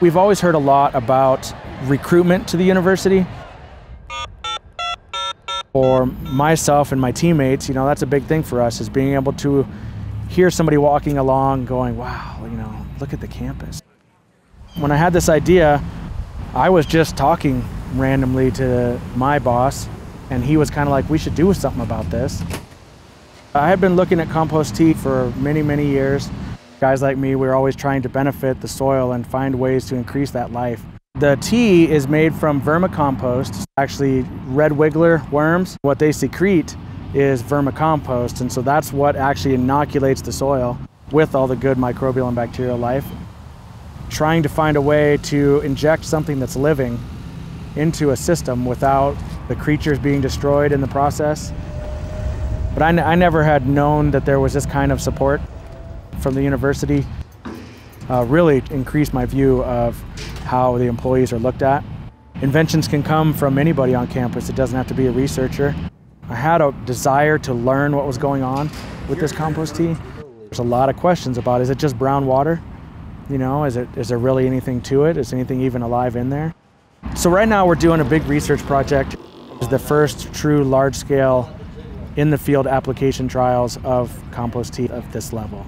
We've always heard a lot about recruitment to the university. For myself and my teammates, you know, that's a big thing for us is being able to hear somebody walking along going, wow, you know, look at the campus. When I had this idea, I was just talking randomly to my boss, and he was kind of like, we should do something about this. I had been looking at compost tea for many, many years. Guys like me, we are always trying to benefit the soil and find ways to increase that life. The tea is made from vermicompost, actually red wiggler worms. What they secrete is vermicompost, and so that's what actually inoculates the soil with all the good microbial and bacterial life. Trying to find a way to inject something that's living into a system without the creatures being destroyed in the process. But I, I never had known that there was this kind of support from the university. Uh, really increased my view of how the employees are looked at. Inventions can come from anybody on campus. It doesn't have to be a researcher. I had a desire to learn what was going on with this compost tea. There's a lot of questions about, is it just brown water? You know, is, it, is there really anything to it? Is anything even alive in there? So right now we're doing a big research project. It's the first true large-scale in the field application trials of compost tea of this level.